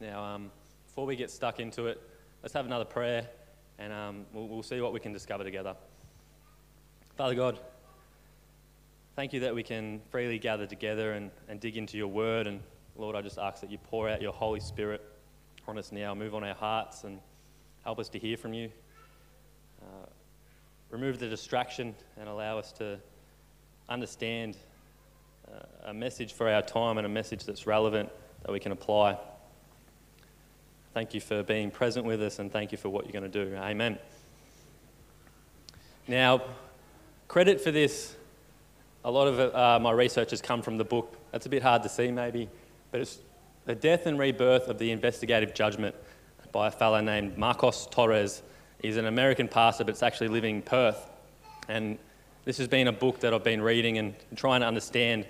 Now, um, before we get stuck into it, let's have another prayer and um, we'll, we'll see what we can discover together. Father God, thank you that we can freely gather together and, and dig into your word. And Lord, I just ask that you pour out your Holy Spirit on us now, move on our hearts, and help us to hear from you. Uh, remove the distraction and allow us to understand uh, a message for our time and a message that's relevant that we can apply. Thank you for being present with us and thank you for what you're going to do. Amen. Now, credit for this, a lot of uh, my research has come from the book. That's a bit hard to see, maybe, but it's The Death and Rebirth of the Investigative Judgment by a fellow named Marcos Torres. He's an American pastor, but it's actually living in Perth. And this has been a book that I've been reading and trying to understand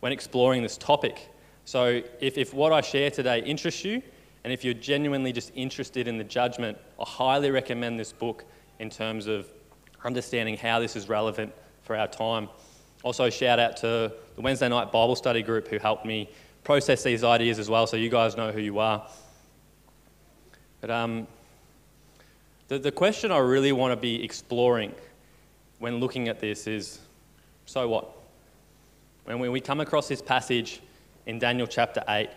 when exploring this topic. So, if, if what I share today interests you, and if you're genuinely just interested in the judgment, I highly recommend this book in terms of understanding how this is relevant for our time. Also, shout out to the Wednesday night Bible study group who helped me process these ideas as well, so you guys know who you are. But um, the, the question I really want to be exploring when looking at this is so what? When we come across this passage in Daniel chapter 8,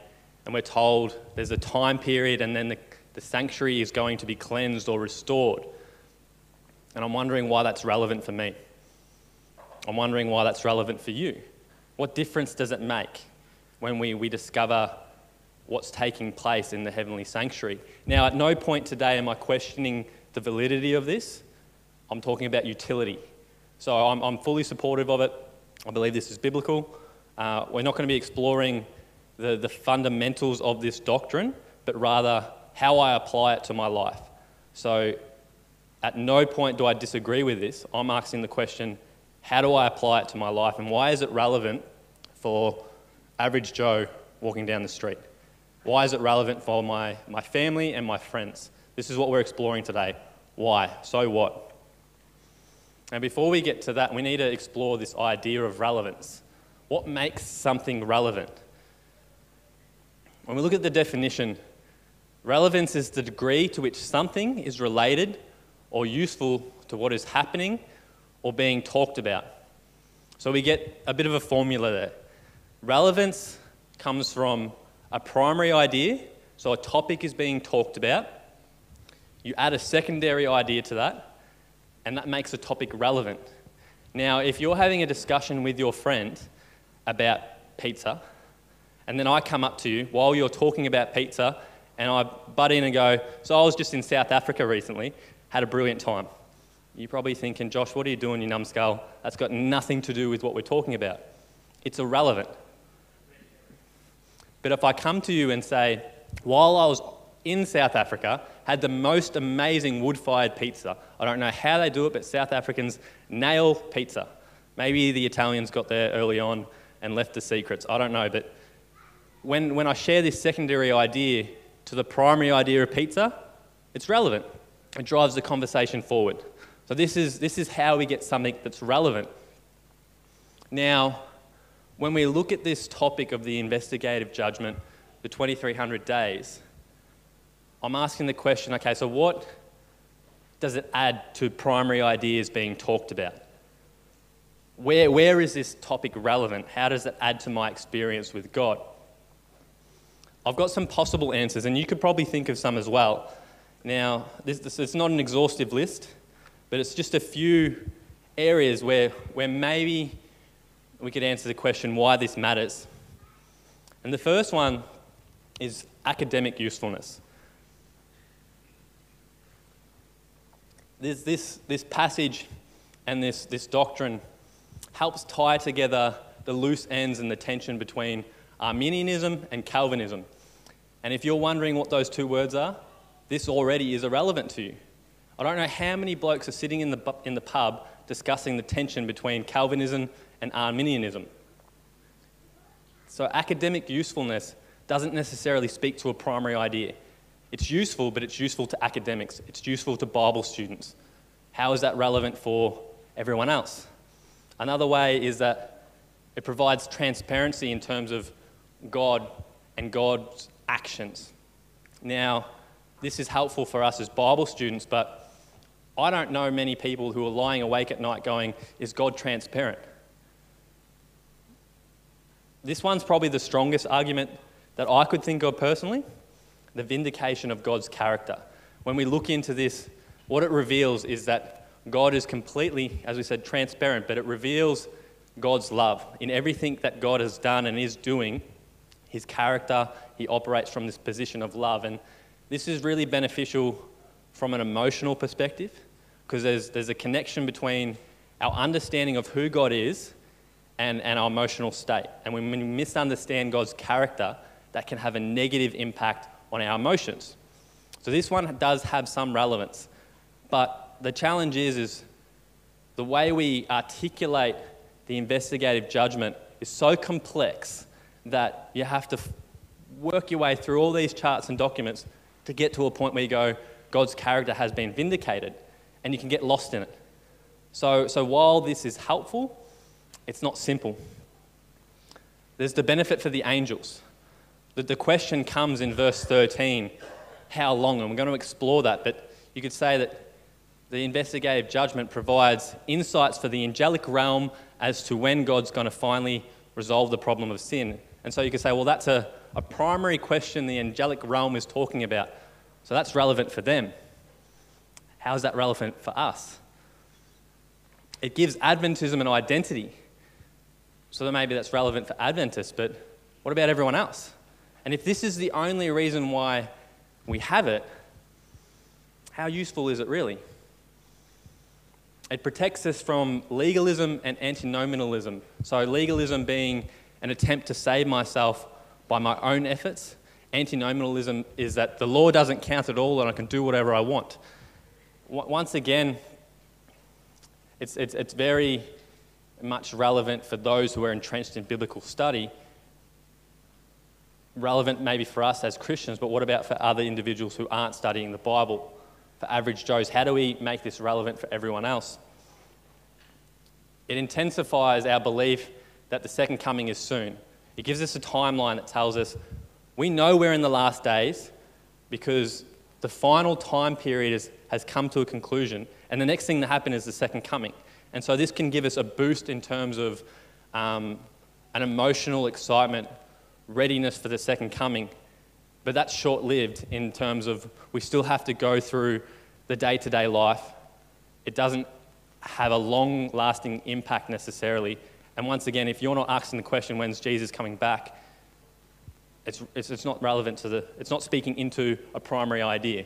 and we're told there's a time period and then the, the sanctuary is going to be cleansed or restored. And I'm wondering why that's relevant for me. I'm wondering why that's relevant for you. What difference does it make when we, we discover what's taking place in the heavenly sanctuary? Now, at no point today am I questioning the validity of this. I'm talking about utility. So I'm, I'm fully supportive of it. I believe this is biblical. Uh, we're not going to be exploring the, the fundamentals of this doctrine, but rather how I apply it to my life. So at no point do I disagree with this. I'm asking the question how do I apply it to my life and why is it relevant for average Joe walking down the street? Why is it relevant for my, my family and my friends? This is what we're exploring today. Why? So what? And before we get to that, we need to explore this idea of relevance. What makes something relevant? When we look at the definition, relevance is the degree to which something is related or useful to what is happening or being talked about. So we get a bit of a formula there. Relevance comes from a primary idea, so a topic is being talked about. You add a secondary idea to that, and that makes a topic relevant. Now, if you're having a discussion with your friend about pizza, and then I come up to you while you're talking about pizza and I butt in and go, So I was just in South Africa recently, had a brilliant time. You're probably thinking, Josh, what are you doing, you numbskull? That's got nothing to do with what we're talking about. It's irrelevant. But if I come to you and say, while I was in South Africa, had the most amazing wood fired pizza. I don't know how they do it, but South Africans nail pizza. Maybe the Italians got there early on and left the secrets. I don't know, but when, when I share this secondary idea to the primary idea of pizza, it's relevant. It drives the conversation forward. So, this is, this is how we get something that's relevant. Now, when we look at this topic of the investigative judgment, the 2300 days, I'm asking the question okay, so what does it add to primary ideas being talked about? Where, where is this topic relevant? How does it add to my experience with God? I've got some possible answers, and you could probably think of some as well. Now, this, this, it's not an exhaustive list, but it's just a few areas where, where maybe we could answer the question why this matters. And the first one is academic usefulness. This, this, this passage and this, this doctrine helps tie together the loose ends and the tension between Arminianism and Calvinism. And if you're wondering what those two words are, this already is irrelevant to you. I don't know how many blokes are sitting in the, in the pub discussing the tension between Calvinism and Arminianism. So, academic usefulness doesn't necessarily speak to a primary idea. It's useful, but it's useful to academics, it's useful to Bible students. How is that relevant for everyone else? Another way is that it provides transparency in terms of God and God's actions. Now, this is helpful for us as Bible students, but I don't know many people who are lying awake at night going, Is God transparent? This one's probably the strongest argument that I could think of personally the vindication of God's character. When we look into this, what it reveals is that God is completely, as we said, transparent, but it reveals God's love. In everything that God has done and is doing, his character, he operates from this position of love. And this is really beneficial from an emotional perspective because there's, there's a connection between our understanding of who God is and, and our emotional state. And when we misunderstand God's character, that can have a negative impact on our emotions. So this one does have some relevance. But the challenge is, is the way we articulate the investigative judgment is so complex that you have to work your way through all these charts and documents to get to a point where you go, God's character has been vindicated, and you can get lost in it. So, so while this is helpful, it's not simple. There's the benefit for the angels. The, the question comes in verse 13 how long? And we're going to explore that, but you could say that the investigative judgment provides insights for the angelic realm as to when God's going to finally resolve the problem of sin. And so you could say, well, that's a, a primary question the angelic realm is talking about. So that's relevant for them. How is that relevant for us? It gives Adventism an identity. So that maybe that's relevant for Adventists, but what about everyone else? And if this is the only reason why we have it, how useful is it really? It protects us from legalism and antinomianism. So, legalism being an attempt to save myself by my own efforts. Antinomianism is that the law doesn't count at all and I can do whatever I want. Once again, it's, it's, it's very much relevant for those who are entrenched in biblical study. Relevant maybe for us as Christians, but what about for other individuals who aren't studying the Bible? For average Joes, how do we make this relevant for everyone else? It intensifies our belief that the second coming is soon. It gives us a timeline that tells us we know we're in the last days because the final time period is, has come to a conclusion, and the next thing to happen is the second coming. And so this can give us a boost in terms of um, an emotional excitement, readiness for the second coming. But that's short lived in terms of we still have to go through the day to day life. It doesn't have a long lasting impact necessarily. And once again, if you're not asking the question, when's Jesus coming back, it's, it's, it's not relevant to the, it's not speaking into a primary idea.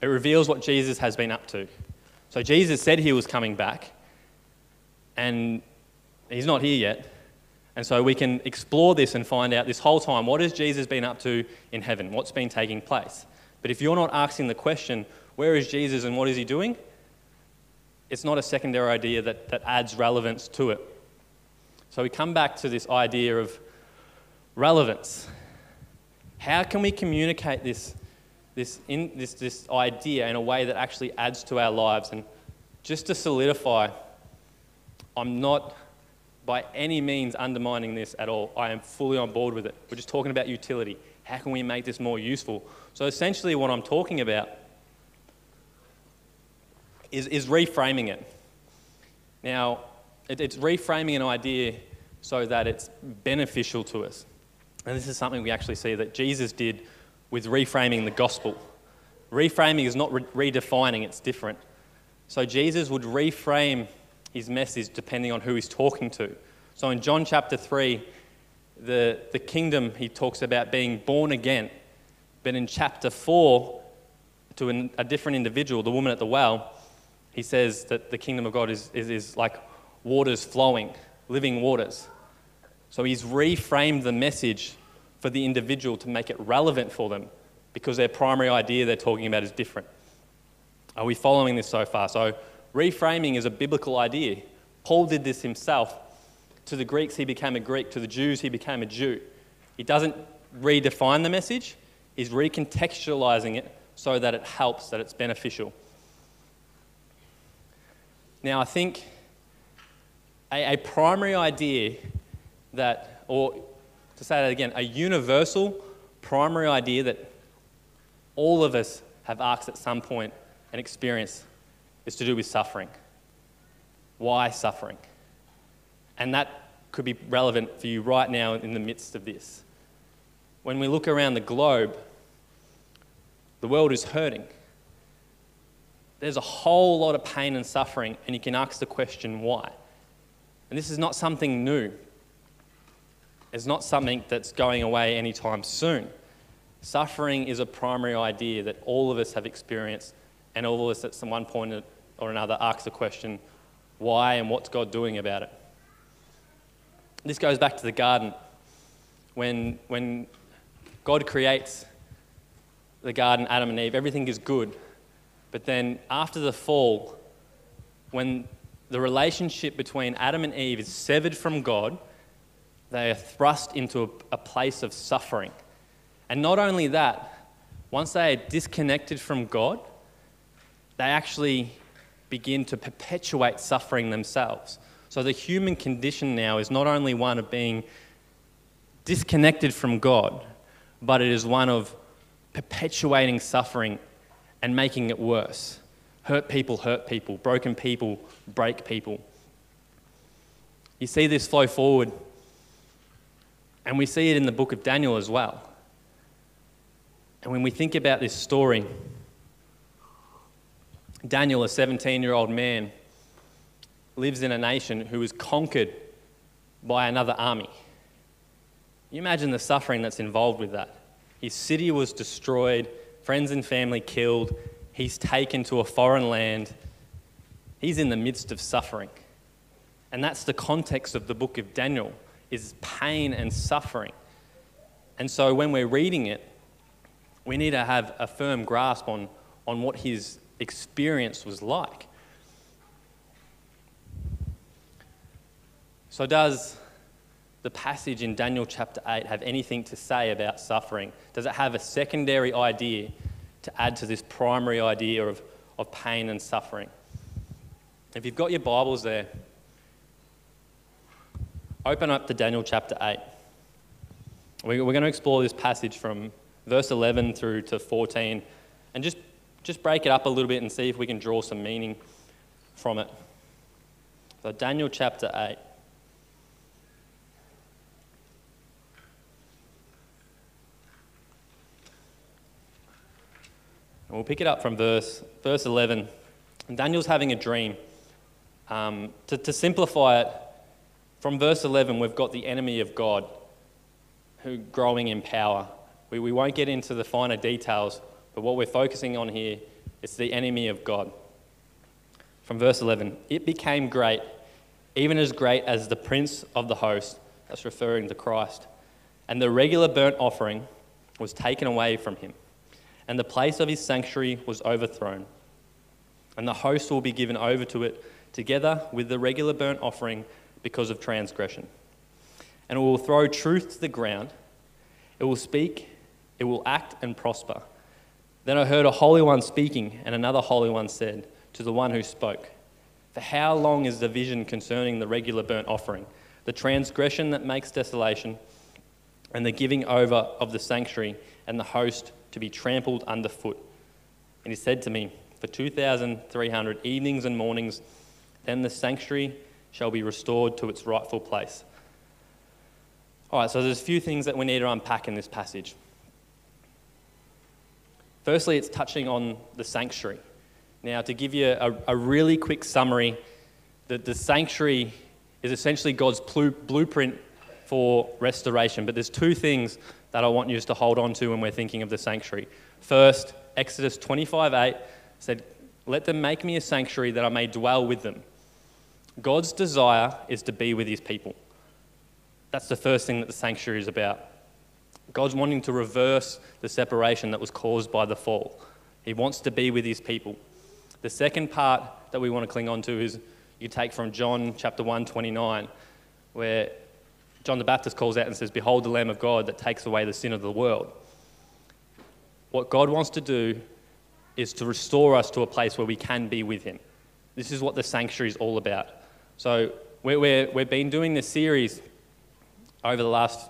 It reveals what Jesus has been up to. So Jesus said he was coming back, and he's not here yet. And so we can explore this and find out this whole time what has Jesus been up to in heaven? What's been taking place? But if you're not asking the question, where is Jesus and what is he doing? It's not a secondary idea that, that adds relevance to it. So we come back to this idea of relevance. How can we communicate this, this, in, this, this idea in a way that actually adds to our lives? And just to solidify, I'm not by any means undermining this at all. I am fully on board with it. We're just talking about utility. How can we make this more useful? So, essentially, what I'm talking about is, is reframing it. Now, it, it's reframing an idea so that it's beneficial to us. And this is something we actually see that Jesus did with reframing the gospel. Reframing is not re- redefining, it's different. So Jesus would reframe his message depending on who he's talking to. So in John chapter 3, the, the kingdom, he talks about being born again. But in chapter 4, to an, a different individual, the woman at the well, he says that the kingdom of God is, is, is like waters flowing, living waters. So he's reframed the message for the individual to make it relevant for them because their primary idea they're talking about is different. Are we following this so far? So, reframing is a biblical idea. Paul did this himself. To the Greeks, he became a Greek. To the Jews, he became a Jew. He doesn't redefine the message, he's recontextualizing it so that it helps, that it's beneficial. Now, I think a, a primary idea that, or to say that again, a universal primary idea that all of us have asked at some point and experienced is to do with suffering. Why suffering? And that could be relevant for you right now in the midst of this. When we look around the globe, the world is hurting. There's a whole lot of pain and suffering, and you can ask the question why. And this is not something new. It's not something that's going away anytime soon. Suffering is a primary idea that all of us have experienced, and all of us at some one point or another ask the question, why and what's God doing about it? This goes back to the garden. When, when God creates the garden, Adam and Eve, everything is good. But then after the fall, when the relationship between Adam and Eve is severed from God, they are thrust into a, place of suffering. And not only that, once they are disconnected from God, they actually begin to perpetuate suffering themselves. So the human condition now is not only one of being disconnected from God, but it is one of perpetuating suffering and making it worse. Hurt people hurt people, broken people break people. You see this flow forward, and we see it in the book of Daniel as well. And when we think about this story, Daniel, a 17 year old man, lives in a nation who is conquered by another army. You imagine the suffering that's involved with that. His city was destroyed, friends and family killed, he's taken to a foreign land. He's in the midst of suffering. And that's the context of the book of Daniel is pain and suffering. And so when we're reading it, we need to have a firm grasp on, on what his experience was like. So, does the passage in Daniel chapter 8 have anything to say about suffering? Does it have a secondary idea to add to this primary idea of, of pain and suffering? If you've got your Bibles there, open up to Daniel chapter 8. We're going to explore this passage from verse 11 through to 14 and just, just break it up a little bit and see if we can draw some meaning from it. So, Daniel chapter 8. And we'll pick it up from verse, verse 11. Daniel's having a dream. Um, to, to simplify it, from verse 11, we've got the enemy of God who growing in power. We, we won't get into the finer details, but what we're focusing on here is the enemy of God. From verse 11, it became great, even as great as the prince of the host, that's referring to Christ, and the regular burnt offering was taken away from him and the place of his sanctuary was overthrown. And the host will be given over to it together with the regular burnt offering because of transgression. And it will throw truth to the ground. It will speak, it will act and prosper. Then I heard a holy one speaking, and another holy one said to the one who spoke, For how long is the vision concerning the regular burnt offering, the transgression that makes desolation, and the giving over of the sanctuary and the host to be trampled underfoot. And he said to me, For 2,300 evenings and mornings, then the sanctuary shall be restored to its rightful place. All right, so there's a few things that we need to unpack in this passage. Firstly, it's touching on the sanctuary. Now, to give you a, a really quick summary, the, the sanctuary is essentially God's blueprint for restoration. But there's two things that I want you to hold on to when we're thinking of the sanctuary. First, Exodus 25 8 said, Let them make me a sanctuary that I may dwell with them. God's desire is to be with his people. That's the first thing that the sanctuary is about. God's wanting to reverse the separation that was caused by the fall. He wants to be with his people. The second part that we want to cling on to is you take from John chapter 1, 29, where John the Baptist calls out and says, Behold the Lamb of God that takes away the sin of the world. What God wants to do is to restore us to a place where we can be with Him. This is what the sanctuary is all about. So, we we we've been doing this series over the last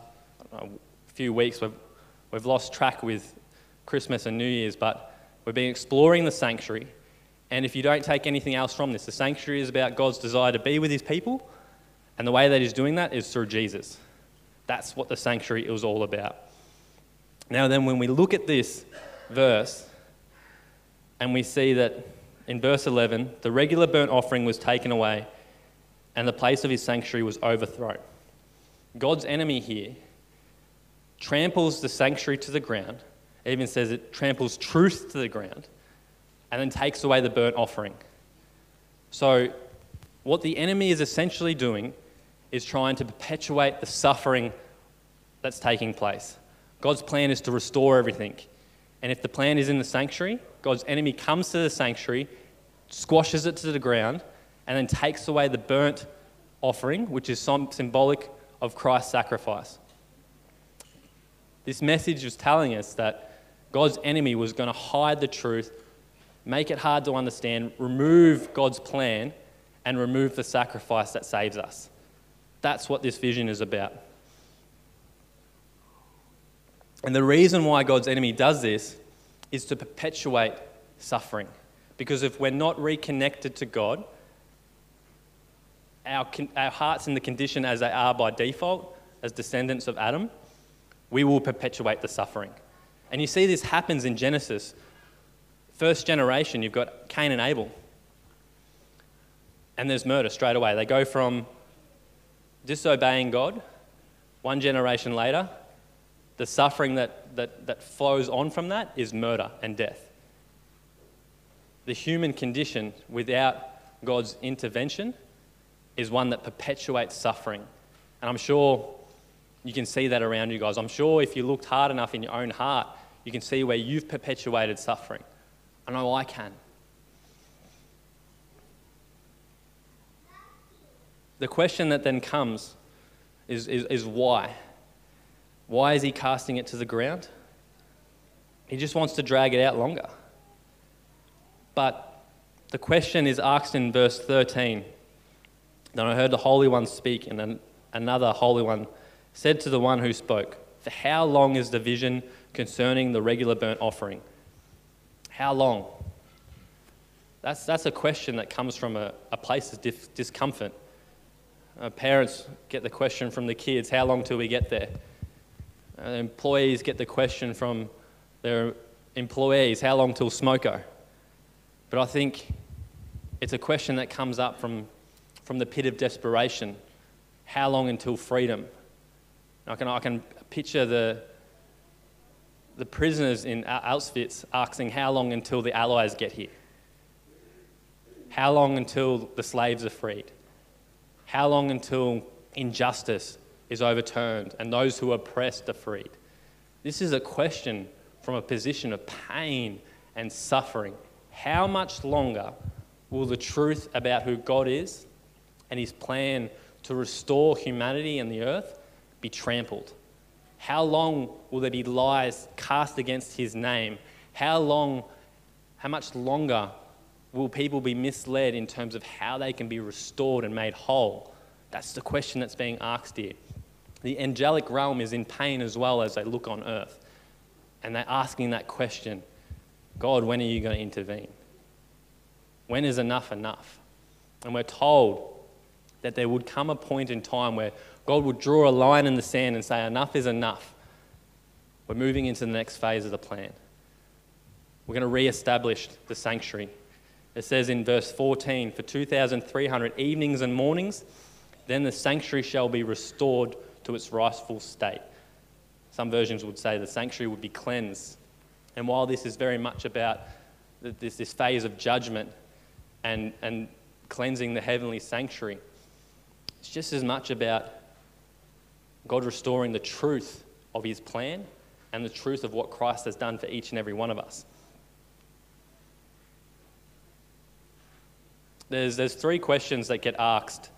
know, few weeks. We've, We've lost track with Christmas and New Year's, but we've been exploring the sanctuary. And if you don't take anything else from this, the sanctuary is about God's desire to be with his people. And the way that he's doing that is through Jesus. That's what the sanctuary is all about. Now, then, when we look at this verse and we see that in verse 11, the regular burnt offering was taken away and the place of his sanctuary was overthrown. God's enemy here tramples the sanctuary to the ground. It even says it tramples truth to the ground and then takes away the burnt offering. So, what the enemy is essentially doing is trying to perpetuate the suffering that's taking place. God's plan is to restore everything. And if the plan is in the sanctuary, God's enemy comes to the sanctuary, squashes it to the ground, and then takes away the burnt offering, which is symbolic of Christ's sacrifice. This message was telling us that God's enemy was going to hide the truth, make it hard to understand, remove God's plan, and remove the sacrifice that saves us. That's what this vision is about. And the reason why God's enemy does this is to perpetuate suffering. Because if we're not reconnected to God, our, our hearts in the condition as they are by default, as descendants of Adam, we will perpetuate the suffering. And you see this happens in Genesis. First generation, you've got Cain and Abel. And there's murder straight away. They go from disobeying God, one generation later, the suffering that, that, that flows on from that is murder and death. The human condition without God's intervention is one that perpetuates suffering. And I'm sure you can see that around you guys. I'm sure if you looked hard enough in your own heart, you can see where you've perpetuated suffering. I know I can. The question that then comes is, is, is why? Why is he casting it to the ground? He just wants to drag it out longer. But the question is asked in verse 13. Then I heard the Holy One speak, and then another Holy One said to the one who spoke, For how long is the vision concerning the regular burnt offering? How long? That's, that's a question that comes from a, a place of dif- discomfort. Uh, parents get the question from the kids, How long till we get there? Uh, employees get the question from their employees, How long till smoko? But I think it's a question that comes up from, from the pit of desperation. How long until freedom? I can, I can picture the, the prisoners in Auschwitz asking how long until the Allies get here? How long until the slaves are freed? How long until injustice is overturned and those who are oppressed are freed? This is a question from a position of pain and suffering. How much longer will the truth about who God is and his plan to restore humanity and the earth be trampled? How long will there be lies cast against his name? How long, how much longer will people be misled in terms of how they can be restored and made whole? That's the question that's being asked here. The angelic realm is in pain as well as they look on earth. And they're asking that question God, when are you going to intervene? When is enough enough? And we're told that there would come a point in time where God would draw a line in the sand and say, Enough is enough. We're moving into the next phase of the plan. We're going to re establish the sanctuary. It says in verse 14, For 2,300 evenings and mornings, then the sanctuary shall be restored to its rightful state. Some versions would say the sanctuary would be cleansed. And while this is very much about this, this phase of judgment and, and cleansing the heavenly sanctuary, it's just as much about God restoring the truth of his plan and the truth of what Christ has done for each and every one of us. There's, there's three questions that get asked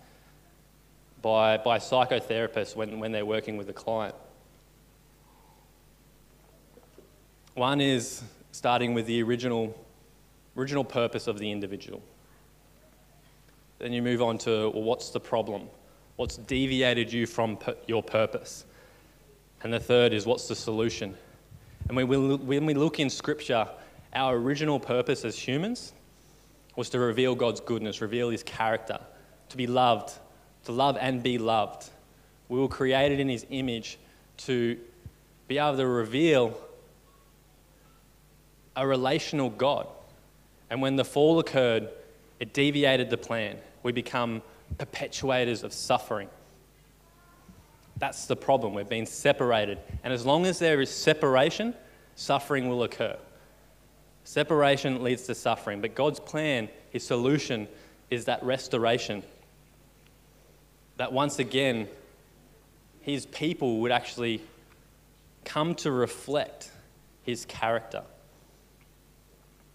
by, by psychotherapists when, when they're working with a client. One is starting with the original, original purpose of the individual. Then you move on to well, what's the problem? What's deviated you from your purpose? And the third is what's the solution? And when we, when we look in Scripture, our original purpose as humans was to reveal God's goodness, reveal His character, to be loved, to love and be loved. We were created in His image to be able to reveal a relational God. And when the fall occurred, it deviated the plan. We become perpetuators of suffering. That's the problem. We've been separated. And as long as there is separation, suffering will occur. Separation leads to suffering. But God's plan, His solution, is that restoration. That once again, His people would actually come to reflect His character.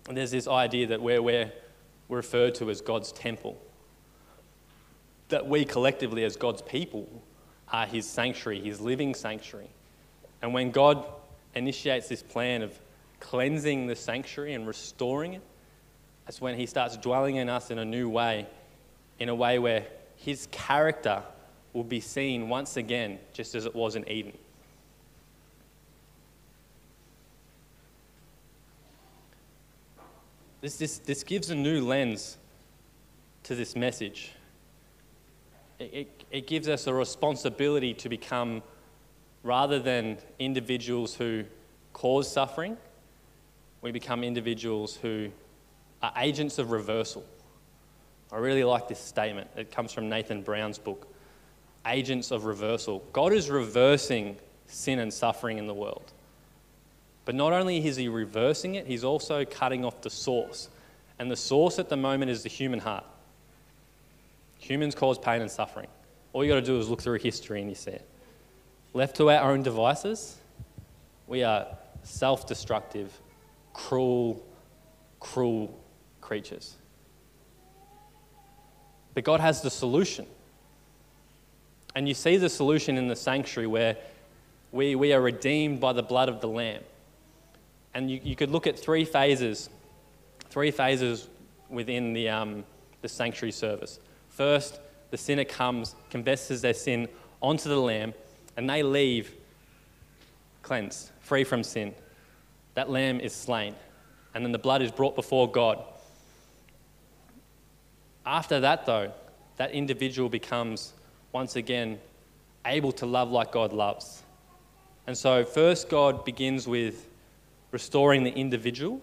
And there's this idea that we're, we're referred to as God's temple. That we collectively, as God's people, are His sanctuary, His living sanctuary. And when God initiates this plan of cleansing the sanctuary and restoring it, that's when He starts dwelling in us in a new way, in a way where His character will be seen once again, just as it was in Eden. This, this, this gives a new lens to this message. It, it, it gives us a responsibility to become, rather than individuals who cause suffering, we become individuals who are agents of reversal. I really like this statement. It comes from Nathan Brown's book, Agents of Reversal. God is reversing sin and suffering in the world. But not only is he reversing it, he's also cutting off the source. And the source at the moment is the human heart. Humans cause pain and suffering. All you got to do is look through history and you see it. Left to our own devices, we are self destructive, cruel, cruel creatures. But God has the solution. And you see the solution in the sanctuary where we, we are redeemed by the blood of the Lamb. And you, you could look at three phases, three phases within the, um, the sanctuary service. First, the sinner comes, confesses their sin onto the Lamb, and they leave cleansed, free from sin. That lamb is slain, and then the blood is brought before God. After that, though, that individual becomes once again able to love like God loves. And so, first, God begins with restoring the individual,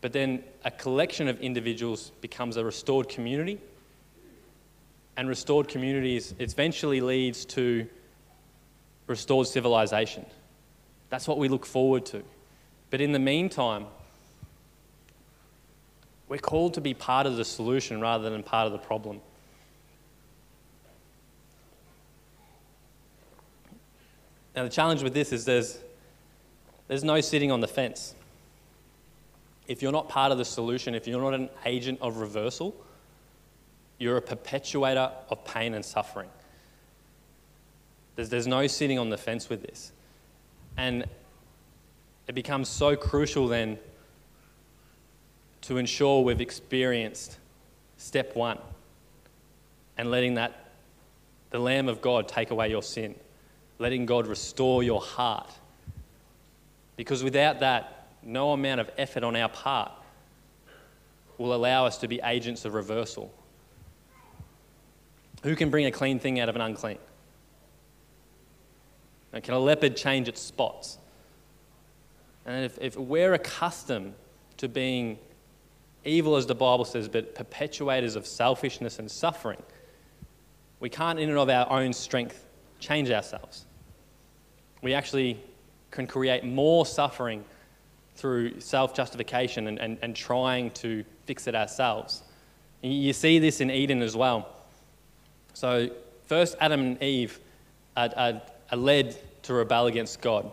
but then a collection of individuals becomes a restored community. And restored communities eventually leads to restored civilization. That's what we look forward to. But in the meantime, we're called to be part of the solution rather than part of the problem. Now, the challenge with this is there's there's no sitting on the fence. If you're not part of the solution, if you're not an agent of reversal, you're a perpetuator of pain and suffering. There's, there's no sitting on the fence with this. And it becomes so crucial then to ensure we've experienced step one and letting that, the Lamb of God, take away your sin, letting God restore your heart because without that, no amount of effort on our part will allow us to be agents of reversal. Who can bring a clean thing out of an unclean? And can a leopard change its spots? And if, if we're accustomed to being evil, as the Bible says, but perpetuators of selfishness and suffering, we can't, in and of our own strength, change ourselves. We actually can create more suffering through self justification and, and, and trying to fix it ourselves. You see this in Eden as well. So, first, Adam and Eve are, are, are led to rebel against God.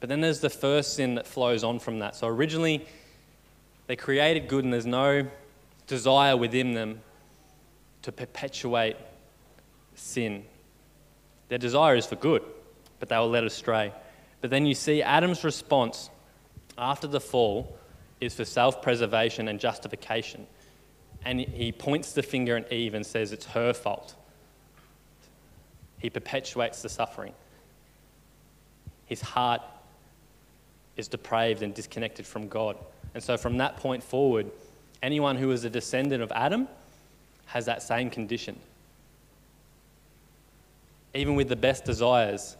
But then there's the first sin that flows on from that. So, originally, they created good, and there's no desire within them to perpetuate sin. Their desire is for good but they were led astray. But then you see Adam's response after the fall is for self preservation and justification. And he points the finger at Eve and says it's her fault. He perpetuates the suffering. his heart is depraved and disconnected from God. And so from that point forward, anyone who is a descendant of Adam has that same condition. Even with the best desires,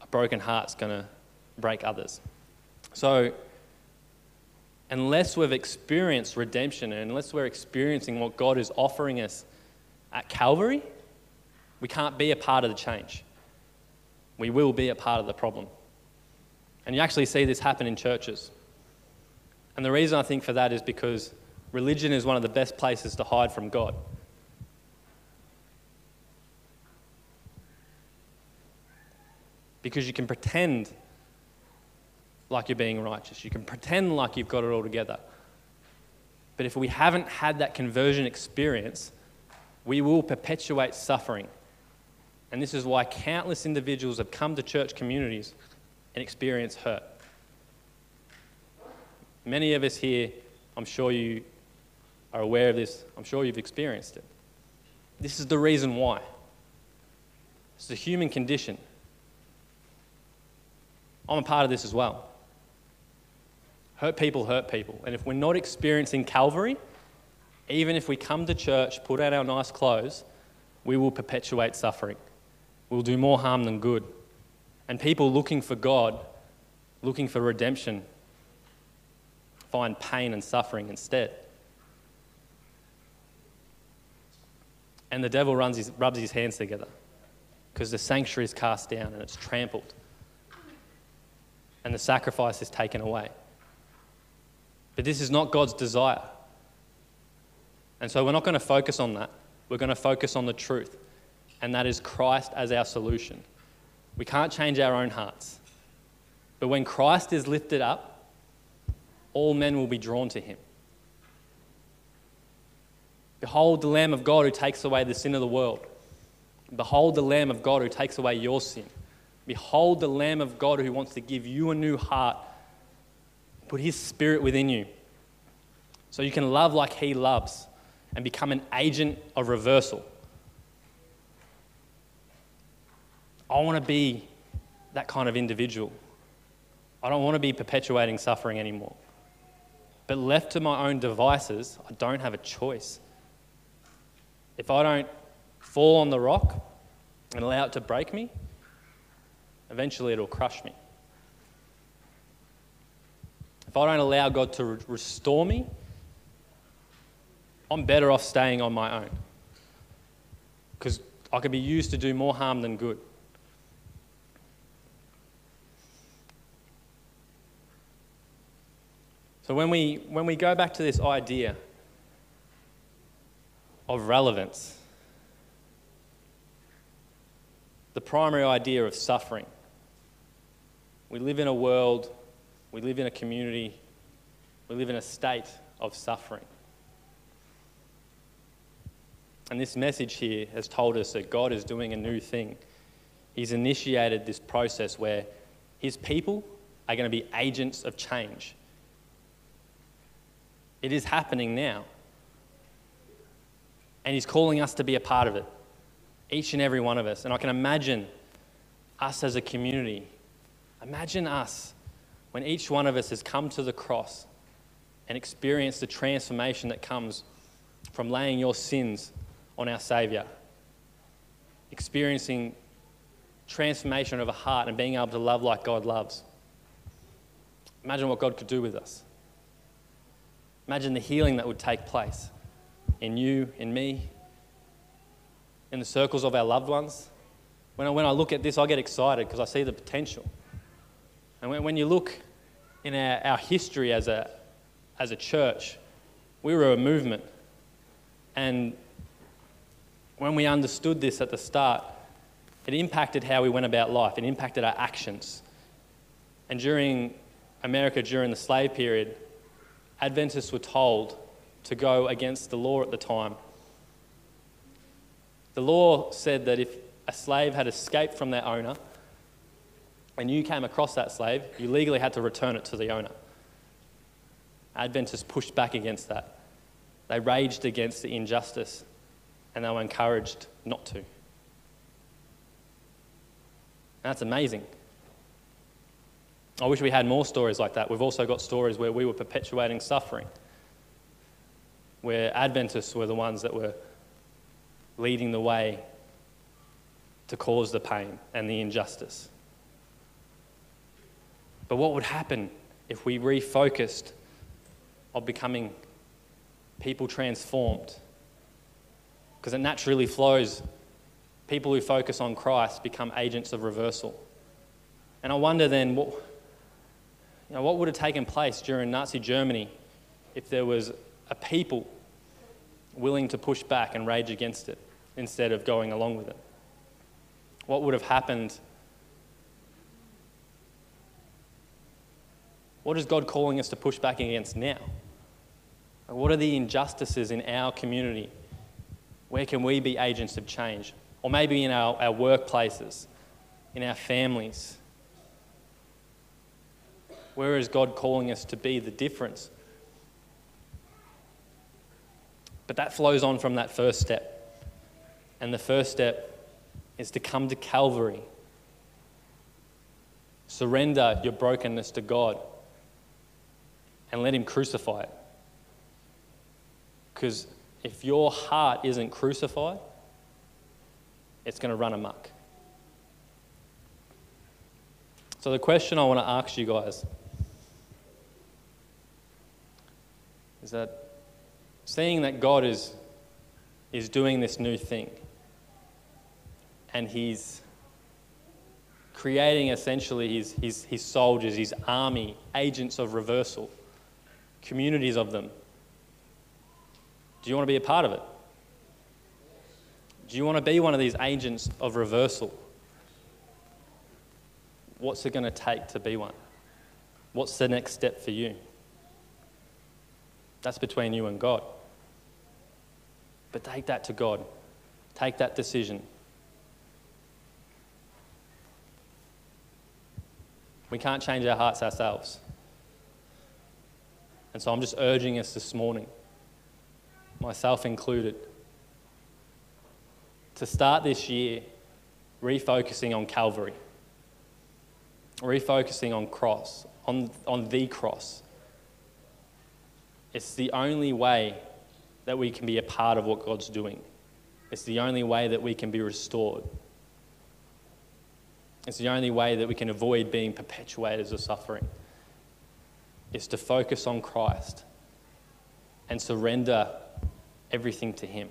a broken heart's going to break others. So, unless we've experienced redemption and unless we're experiencing what God is offering us at Calvary, we can't be a part of the change. We will be a part of the problem. And you actually see this happen in churches. And the reason I think for that is because religion is one of the best places to hide from God. Because you can pretend like you're being righteous, you can pretend like you've got it all together. But if we haven't had that conversion experience, we will perpetuate suffering. And this is why countless individuals have come to church communities and experienced hurt. Many of us here, I'm sure you are aware of this, I'm sure you've experienced it. This is the reason why. It's a human condition. I'm a part of this as well. Hurt people hurt people. And if we're not experiencing Calvary, even if we come to church, put out our nice clothes, we will perpetuate suffering. We'll do more harm than good. And people looking for God, looking for redemption, find pain and suffering instead. And the devil runs his, rubs his hands together because the sanctuary is cast down and it's trampled. And the sacrifice is taken away. But this is not God's desire. And so we're not going to focus on that. We're going to focus on the truth, and that is Christ as our solution. We can't change our own hearts. But when Christ is lifted up, all men will be drawn to him. Behold the Lamb of God who takes away the sin of the world. Behold the Lamb of God who takes away your sin. Behold the Lamb of God who wants to give you a new heart, put his spirit within you, so you can love like he loves and become an agent of reversal. I want to be that kind of individual. I don't want to be perpetuating suffering anymore. But left to my own devices, I don't have a choice. If I don't fall on the rock and allow it to break me, eventually it'll crush me. If I don't allow God to restore me, I'm better off staying on my own. Because I could be used to do more harm than good. So when we, when we go back to this idea of relevance, the primary idea of suffering, we live in a world, we live in a community, we live in a state of suffering. And this message here has told us that God is doing a new thing. He's initiated this process where his people are going to be agents of change. It is happening now. And He's calling us to be a part of it, each and every one of us. And I can imagine us as a community. Imagine us when each one of us has come to the cross and experienced the transformation that comes from laying your sins on our Saviour, experiencing transformation of a heart and being able to love like God loves. Imagine what God could do with us. Imagine the healing that would take place in you, in me, in the circles of our loved ones. When I, when I look at this, I get excited because I see the potential. And when, when you look in our, our history as a, as a church, we were a movement. And when we understood this at the start, it impacted how we went about life, it impacted our actions. And during America, during the slave period, Adventists were told to go against the law at the time. The law said that if a slave had escaped from their owner and you came across that slave, you legally had to return it to the owner. Adventists pushed back against that. They raged against the injustice and they were encouraged not to. that's amazing. I wish we had more stories like that. We've also got stories where we were perpetuating suffering, where Adventists were the ones that were leading the way to cause the pain and the injustice. But what would happen if we refocused on becoming people transformed? Because it naturally flows. People who focus on Christ become agents of reversal. And I wonder then, what, know, what would have taken place during Nazi Germany if there was a people willing to push back and rage against it instead of going along with it? What would have happened? What is God calling us to push back against now? What are the injustices in our community? Where can we be agents of change? Or maybe in our, our workplaces, in our families. Where is God calling us to be the difference? But that flows on from that first step. And the first step is to come to Calvary. Surrender your brokenness to God and let Him crucify it. Because if your heart isn't crucified, it's going to run amok. So, the question I want to ask you guys is that seeing that God is, is doing this new thing, and he's creating essentially his, his, his soldiers, his army, agents of reversal, communities of them. Do you want to be a part of it? Do you want to be one of these agents of reversal? What's it going to take to be one? What's the next step for you? That's between you and God. But take that to God. Take that decision. We can't change our hearts ourselves. And so I'm just urging us this morning, myself included, to start this year refocusing on Calvary, refocusing on cross, on, on the cross. It's the only way that we can be a part of what God's doing. It's the only way that we can be restored. It's the only way that we can avoid being perpetuators of suffering is to focus on Christ and surrender everything to Him.